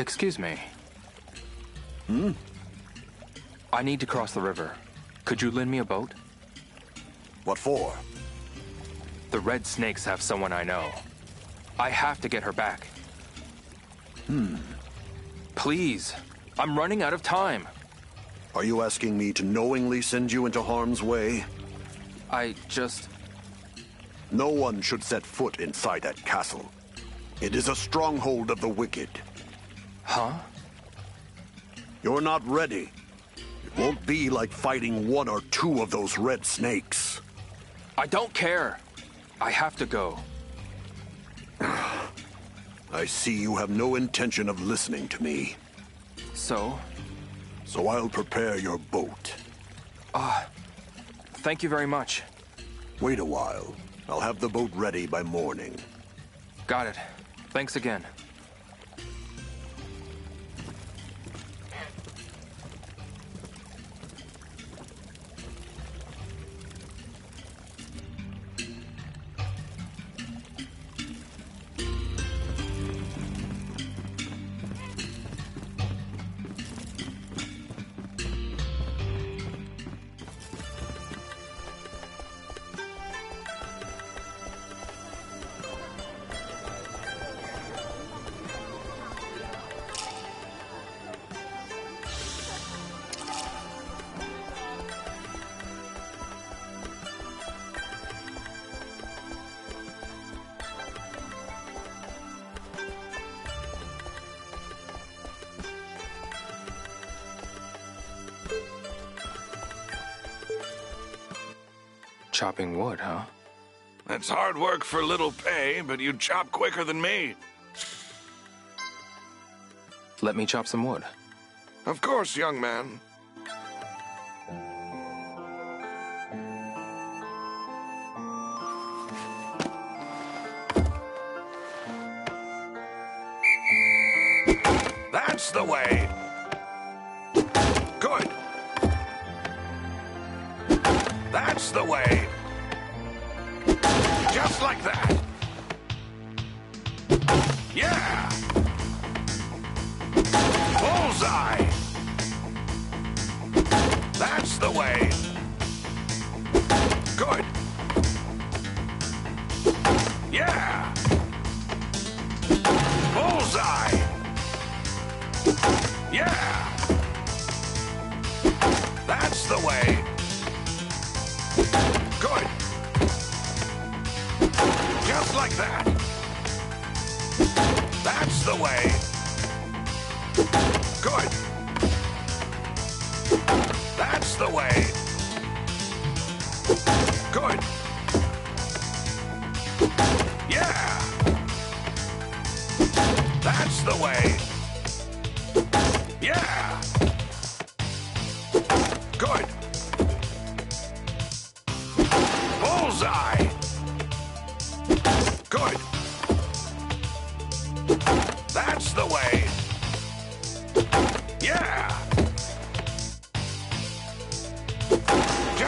Excuse me. Hmm? I need to cross the river. Could you lend me a boat? What for? The Red Snakes have someone I know. I have to get her back. Hmm. Please. I'm running out of time. Are you asking me to knowingly send you into harm's way? I just... No one should set foot inside that castle. It is a stronghold of the wicked. Huh? You're not ready. It won't be like fighting one or two of those red snakes. I don't care. I have to go. I see you have no intention of listening to me. So? So I'll prepare your boat. Ah, uh, thank you very much. Wait a while. I'll have the boat ready by morning. Got it. Thanks again. Chopping wood, huh? That's hard work for little pay, but you chop quicker than me. Let me chop some wood. Of course, young man. That's the way. Good. That's the way. Like that. Yeah! Bullseye! That's the way. Good. Yeah! Bullseye! Yeah! That's the way. Like that. That's the way. Good. That's the way. Good. Yeah. That's the way.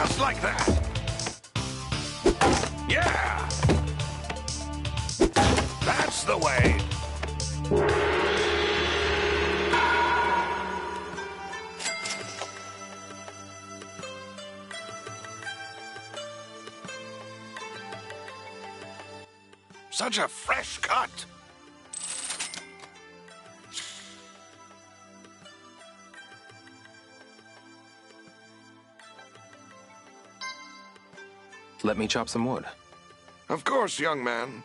Just like that. Yeah! That's the way. Such a fresh cut. Let me chop some wood. Of course, young man.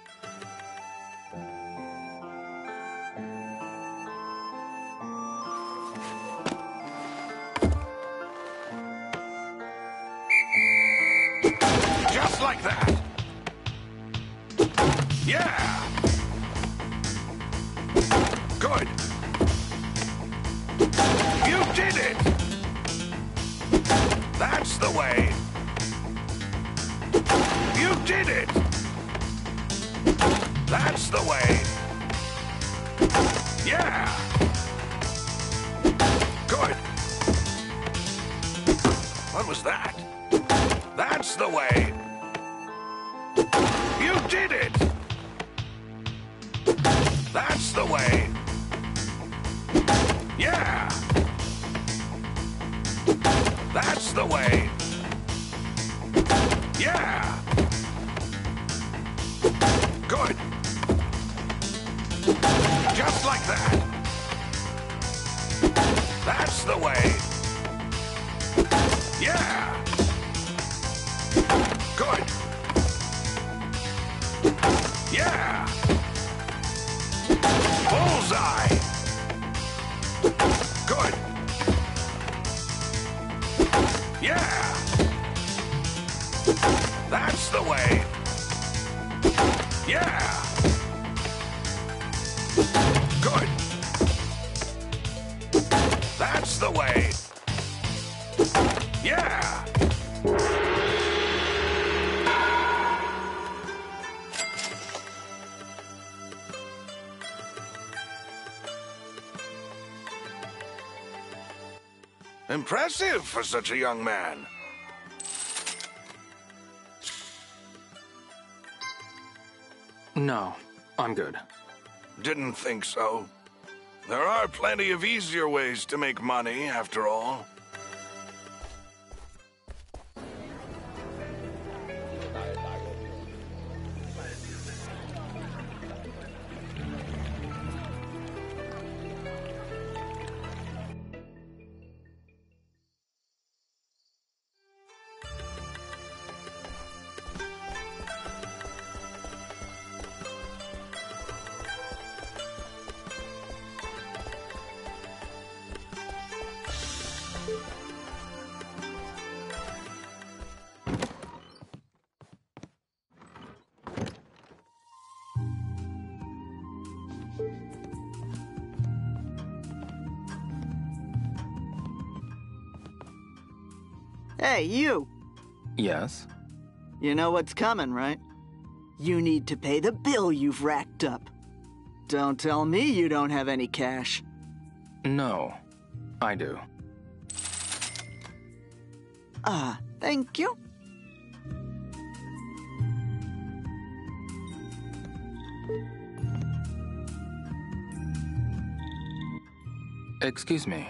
Was that? That's the way. You did it! That's the way. Yeah! That's the way! Yeah! Good! Just like that! That's the way! Yeah! Good! Yeah! Bullseye! Good! Yeah! That's the way! Yeah! Good! That's the way! Impressive for such a young man. No, I'm good. Didn't think so. There are plenty of easier ways to make money, after all. Hey, you! Yes? You know what's coming, right? You need to pay the bill you've racked up. Don't tell me you don't have any cash. No, I do. Ah, thank you. Excuse me.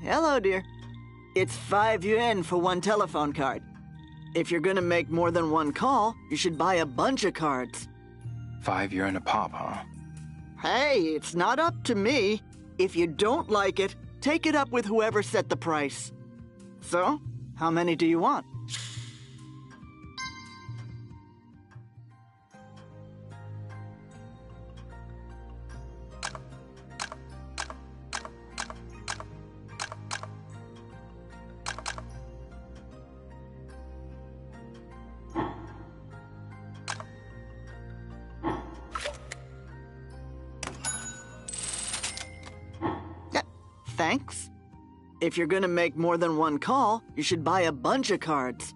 Hello, dear. It's five yuan for one telephone card. If you're gonna make more than one call, you should buy a bunch of cards. Five year and a pop, huh? Hey, it's not up to me. If you don't like it, take it up with whoever set the price. So, how many do you want? If you're gonna make more than one call, you should buy a bunch of cards.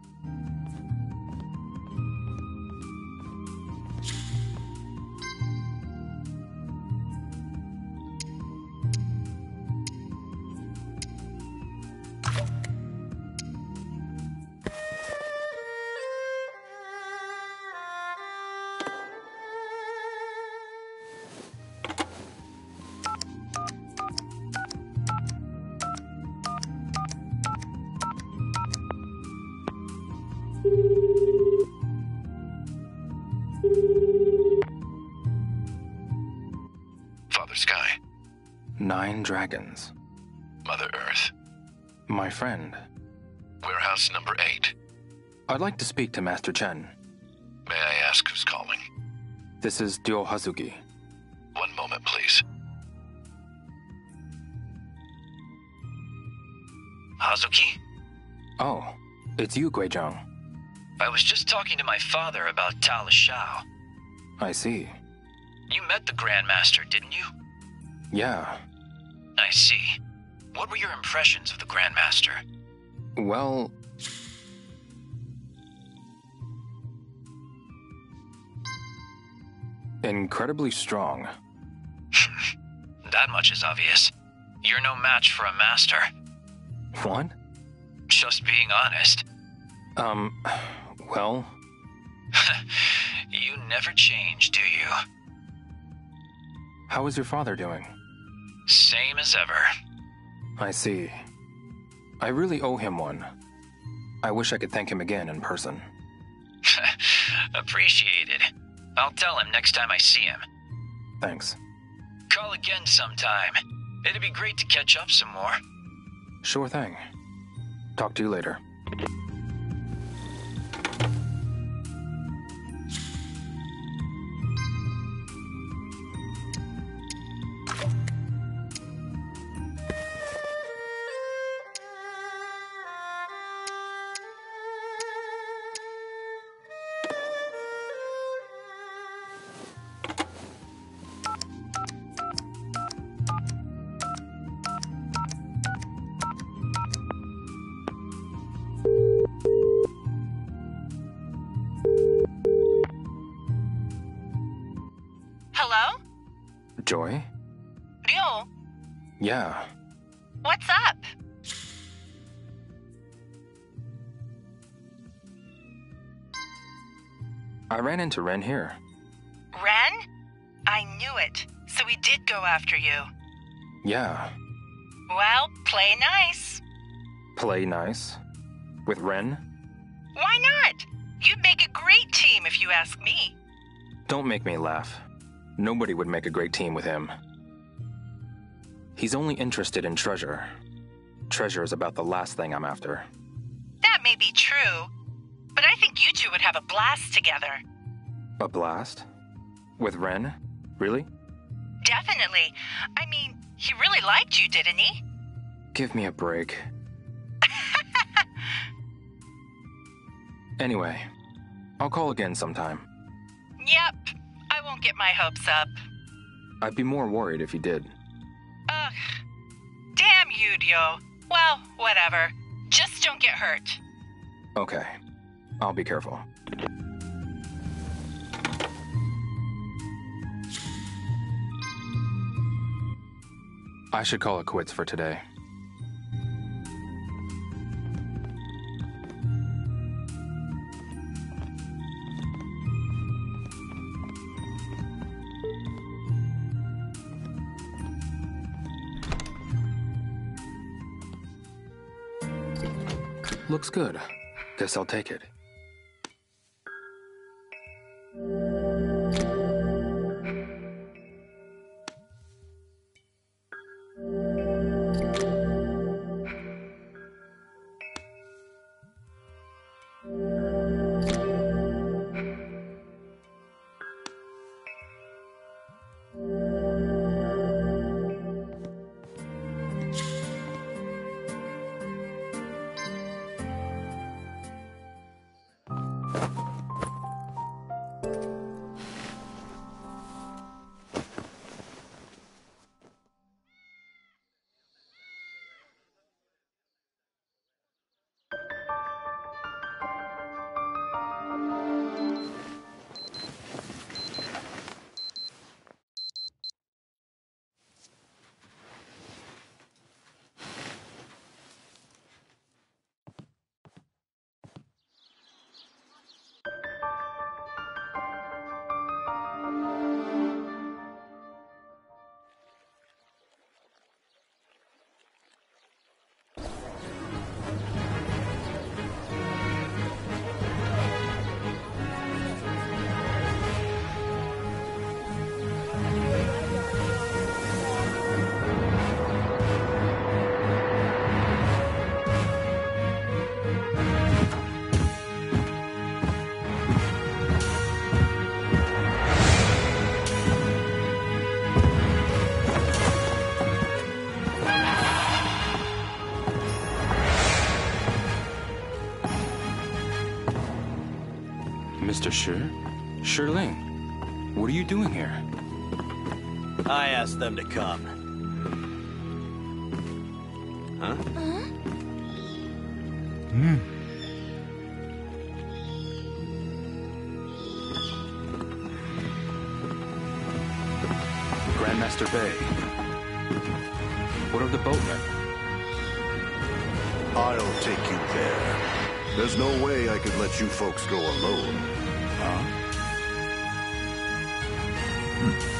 Mother Earth, My friend. warehouse number eight. I'd like to speak to Master Chen. May I ask who's calling? This is Ryo Hazuki. One moment, please. Hazuki? Oh, it's you, Guizhang. I was just talking to my father about Tao Shao. I see. You met the Grandmaster, didn't you? Yeah. What were your impressions of the Grandmaster? Well, incredibly strong. That much is obvious. You're no match for a master. What? Just being honest. Um, well, You never change, do you? how is your father doing? Same as ever. I see. I really owe him one. I wish I could thank him again in person. Appreciated. I'll tell him next time I see him. Thanks. Call again sometime. It'd be great to catch up some more. Sure thing. Talk to you later. I ran into Ren here. Ren? I knew it. So he did go after you. Yeah. Well, play nice. Play nice. With Ren? Why not? You'd make a great team if you ask me. Don't make me laugh. Nobody would make a great team with him. He's only interested in treasure. Treasure is about the last thing I'm after. That may be true, but I think you two would have a blast together. A blast? With Ren? Really? Definitely. I mean, he really liked you, didn't he? Give me a break. anyway, I'll call again sometime. Yep. I won't get my hopes up. I'd be more worried if you did. Ugh. Damn you, Ryo. Well, whatever. Just don't get hurt. Okay. I'll be careful. I should call it quits for today. Looks good. Guess I'll take it. Shenhua, what are you doing here? I asked them to come. Huh? Hmm. Grandmaster Bei. What of the boatmen? I'll take you there. There's no way I could let you folks go alone. Huh? hmm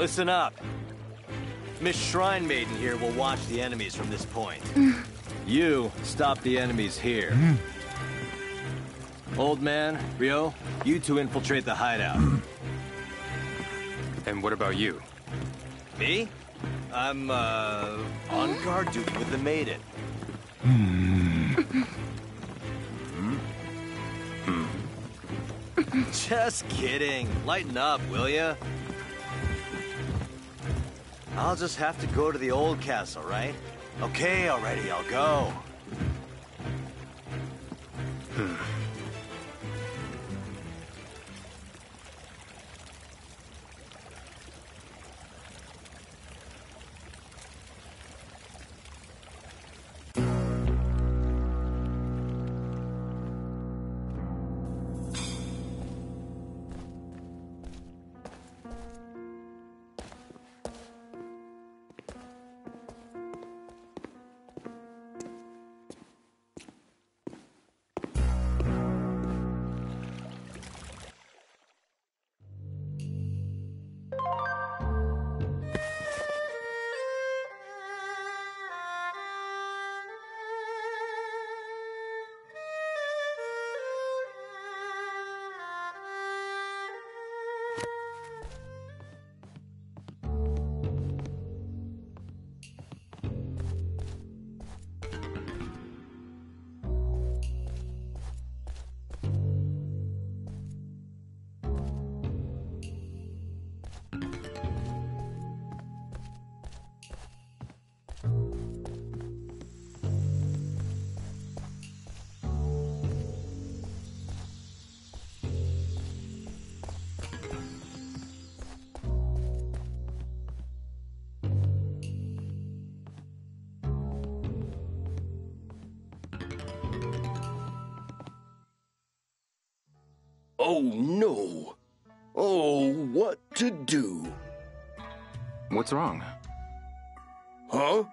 Listen up. Miss Shrine Maiden here will watch the enemies from this point. you stop the enemies here. Hmm. Old man, Ryo, you two infiltrate the hideout. Hmm. And what about you? Me? I'm, uh, on guard duty with the Maiden. Hmm. Just kidding. Lighten up, will ya? I'll just have to go to the old castle, right? Okay, already, I'll go. Hmm. Oh no. Oh, what to do? What's wrong? Huh?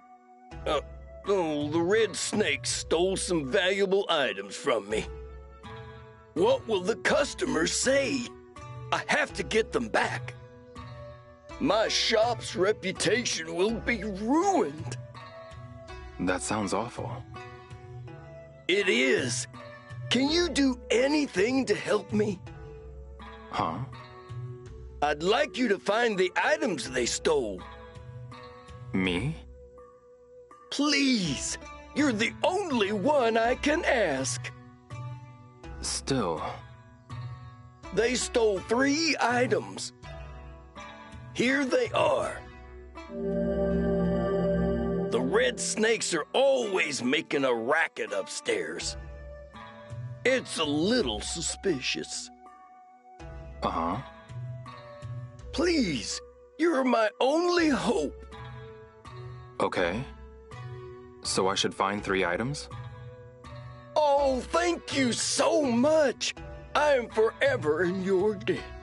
Uh, oh, the red snake stole some valuable items from me. What will the customers say? I have to get them back. My shop's reputation will be ruined. That sounds awful. It is. Can you do anything to help me? Huh? I'd like you to find the items they stole. Me? Please. You're the only one I can ask. Still. They stole three items. Here they are. The red snakes are always making a racket upstairs. It's a little suspicious. Uh huh. Please, you're my only hope. Okay. So I should find three items? Oh, thank you so much. I am forever in your debt.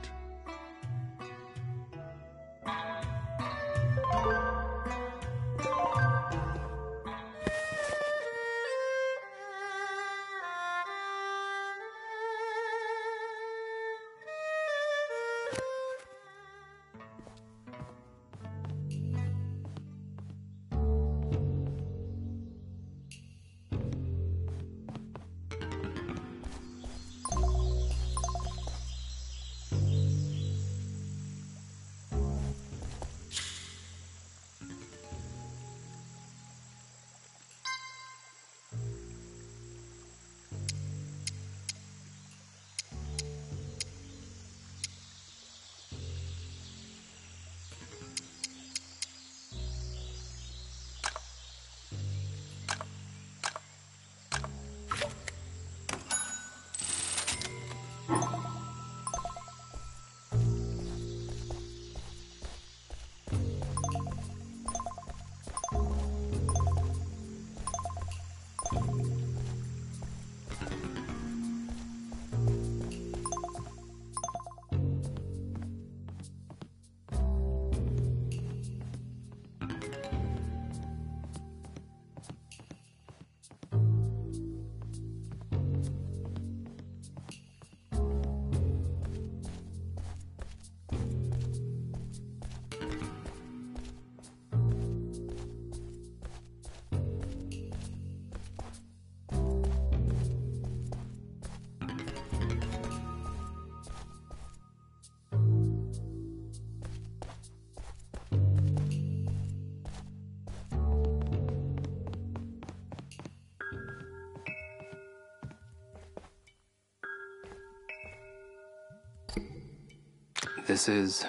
This is.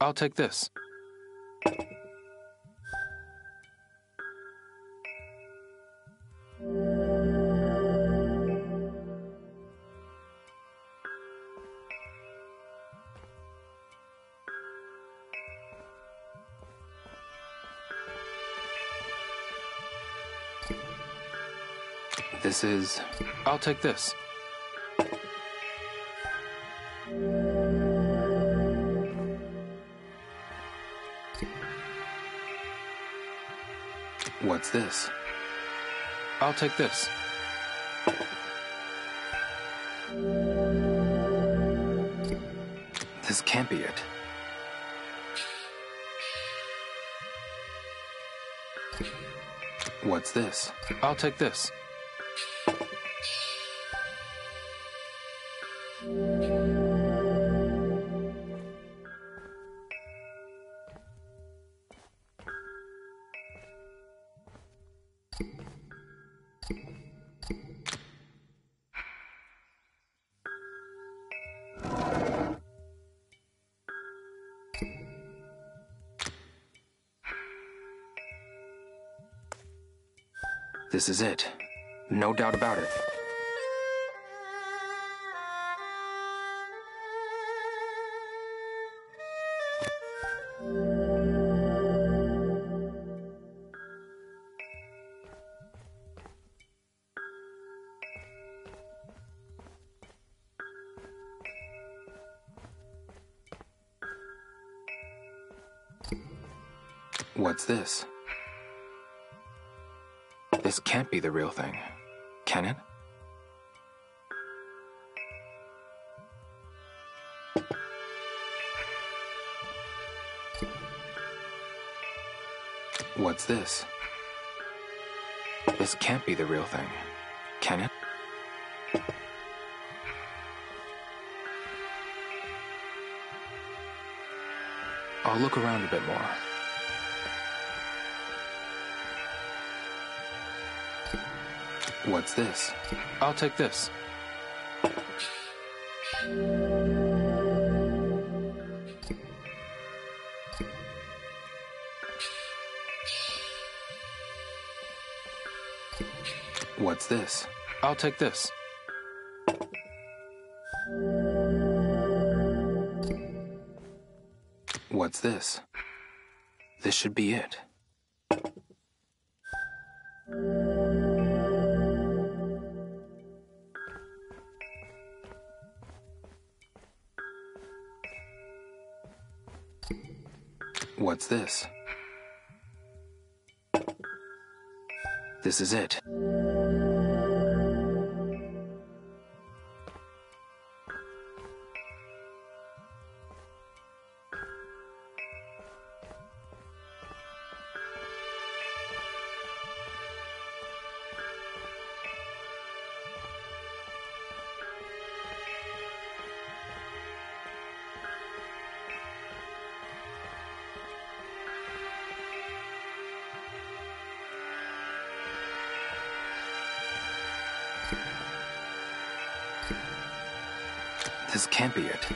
I'll take this. This is. I'll take this. What's this? I'll take this. This can't be it. What's this? I'll take this. This is it. No doubt about it. What's this? This can't be the real thing. Can it? What's this? This can't be the real thing. Can it? I'll look around a bit more. What's this? I'll take this. What's this? I'll take this. What's this? This should be it. What's this? This is it. This can't be it.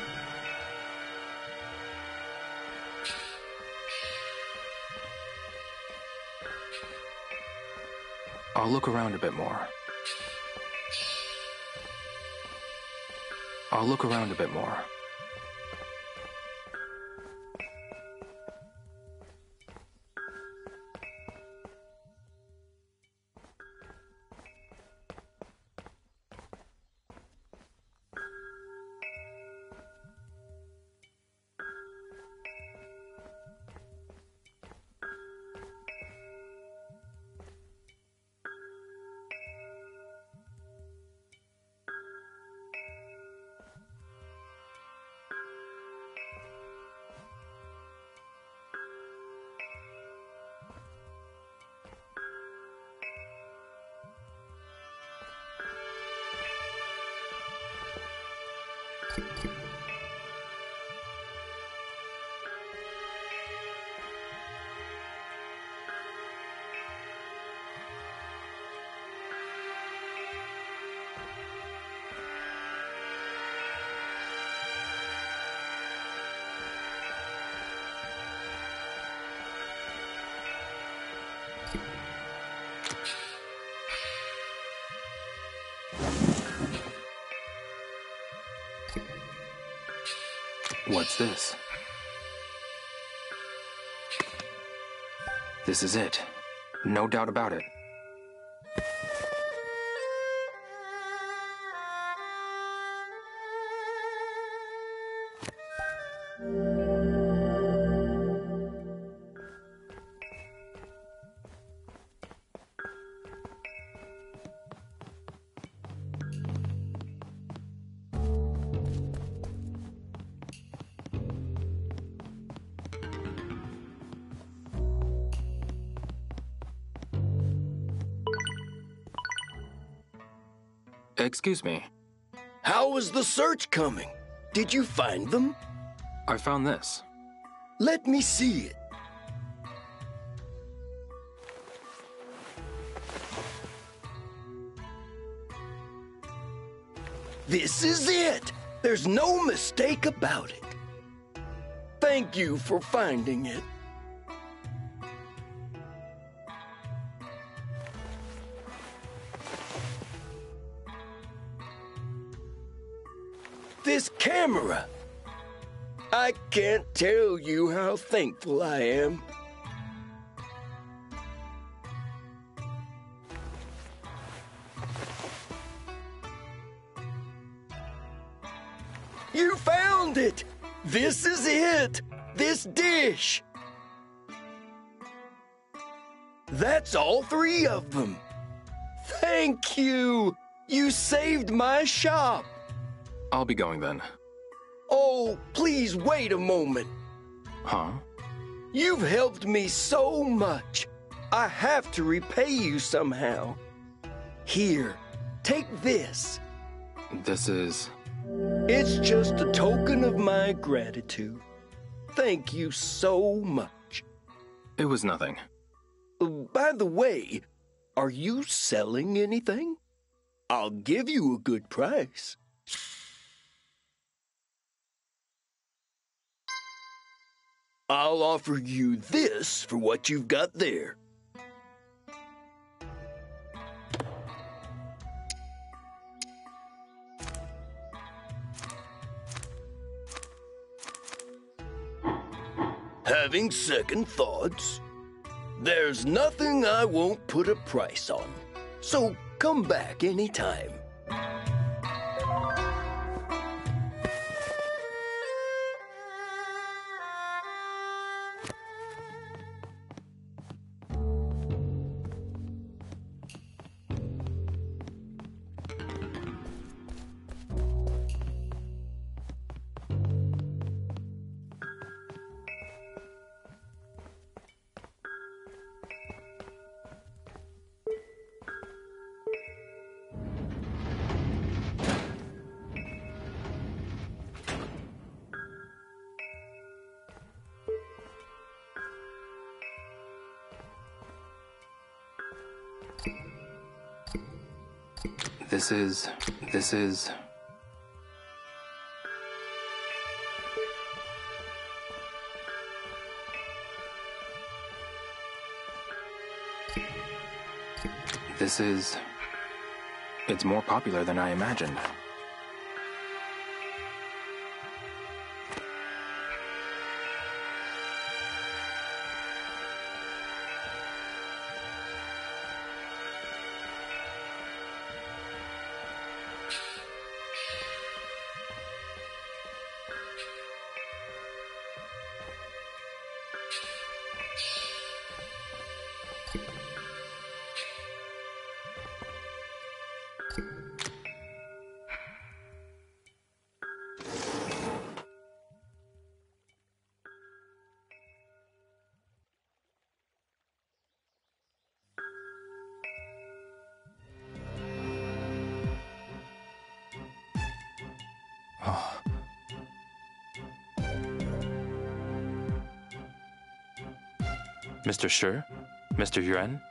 I'll look around a bit more. I'll look around a bit more. What's this? This is it. No doubt about it. Excuse me. How is the search coming? Did you find them? I found this. Let me see it. This is it! There's no mistake about it. Thank you for finding it. Camera. I can't tell you how thankful I am. You found it! This is it! This dish! That's all three of them. Thank you! You saved my shop! I'll be going then. Oh, please wait a moment. Huh? You've helped me so much. I have to repay you somehow. Here, take this. This is. It's just a token of my gratitude. Thank you so much. It was nothing. By the way, are you selling anything? I'll give you a good price. I'll offer you this for what you've got there. Having second thoughts, there's nothing I won't put a price on. So come back anytime. This is. This is. This is. It's more popular than I imagined. Mr. Sure? Mr. Yuan?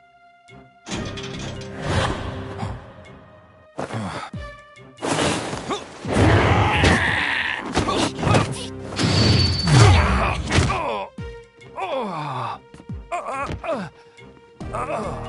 Oh!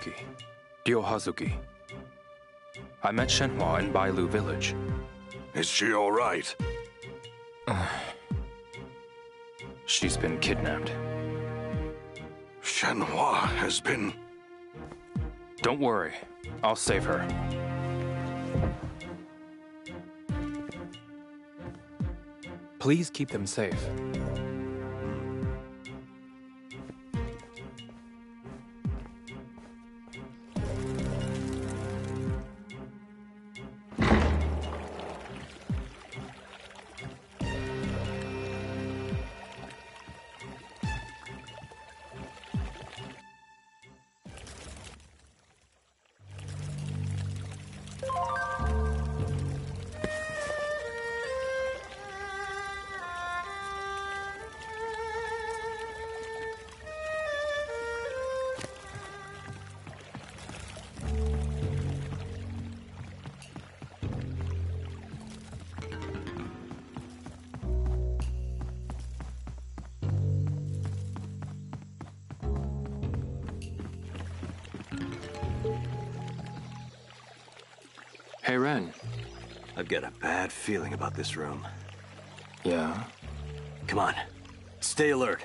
Hazuki. Ryo Hazuki. I met Shenhua in Bailu village. Is she all right? She's been kidnapped. Shenhua has been. Don't worry. I'll save her. Please keep them safe. Hey, Ren. I've got a bad feeling about this room. Yeah? Come on. Stay alert.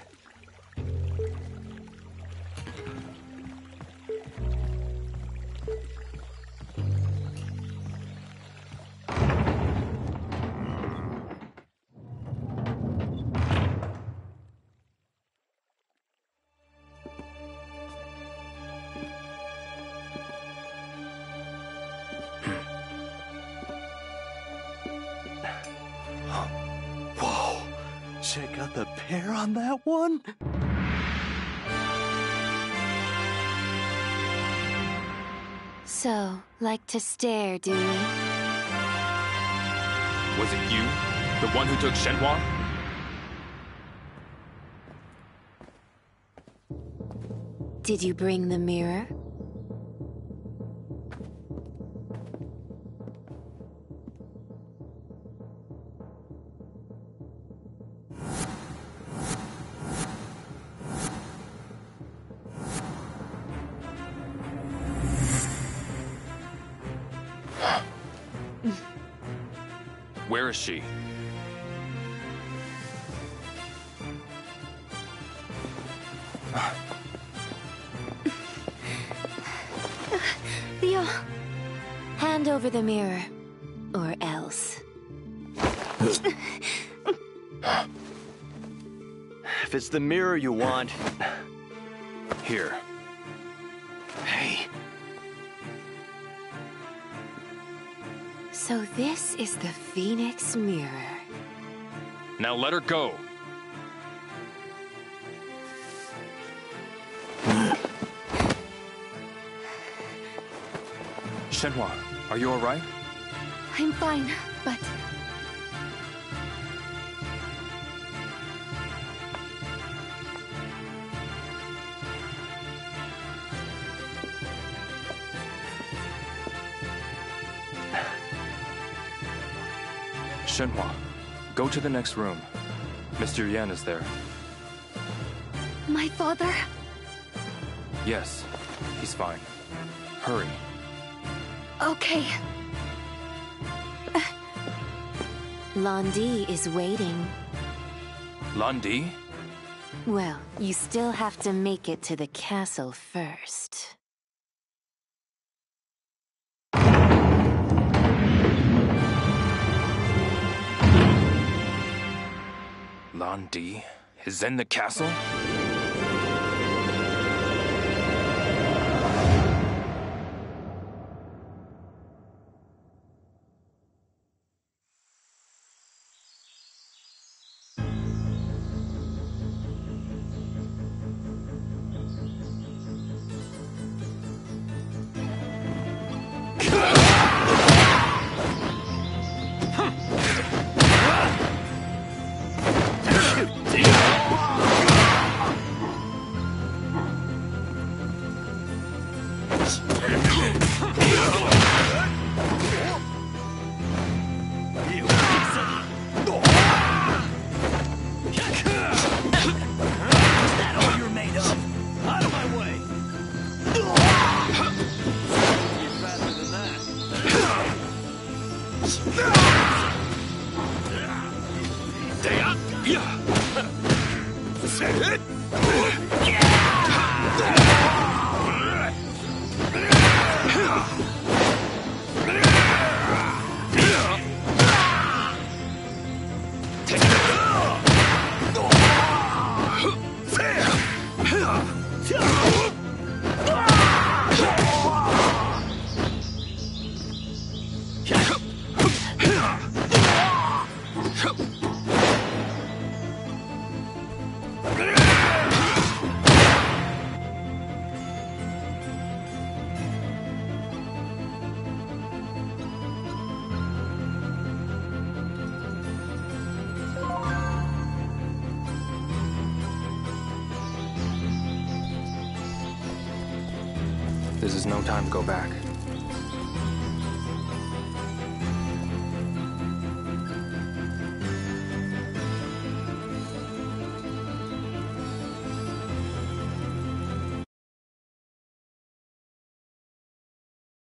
That one. So, like to stare, do we? Was it you? The one who took Shenhua? Did you bring the mirror? Where is she? Theo, hand over the mirror. Or else. If it's the mirror you want. Here. So this is the Phoenix Mirror. Now let her go. Shenhua, are you alright? I'm fine, but Shenhua, go to the next room. Mr. Yuan is there. my father? Yes, he's fine. Hurry. Okay. Lan Di is waiting. Lan Di? Well, you still have to make it to the castle first. Lan Di is in the castle? Yeah!